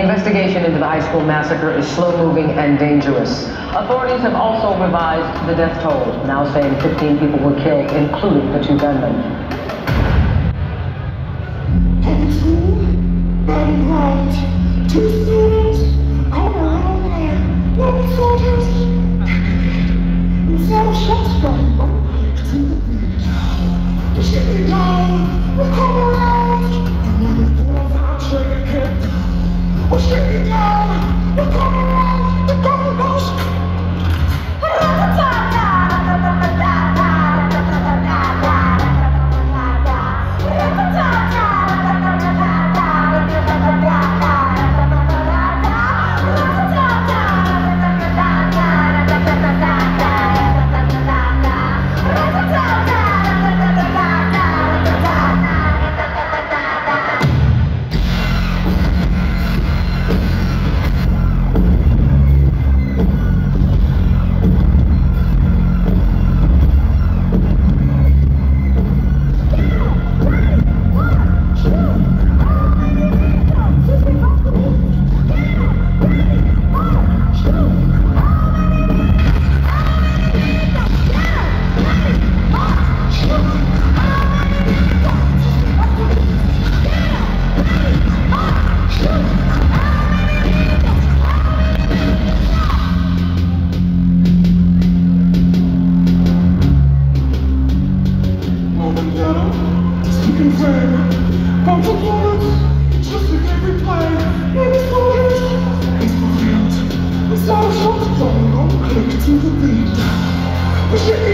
investigation into the high school massacre is slow-moving and dangerous. Authorities have also revised the death toll, now saying 15 people were killed, including the two gunmen. Ground, two Come to Florence, just like every play. His Florence, it's fulfilled. It's all shots going on, click to the beat. We're shaking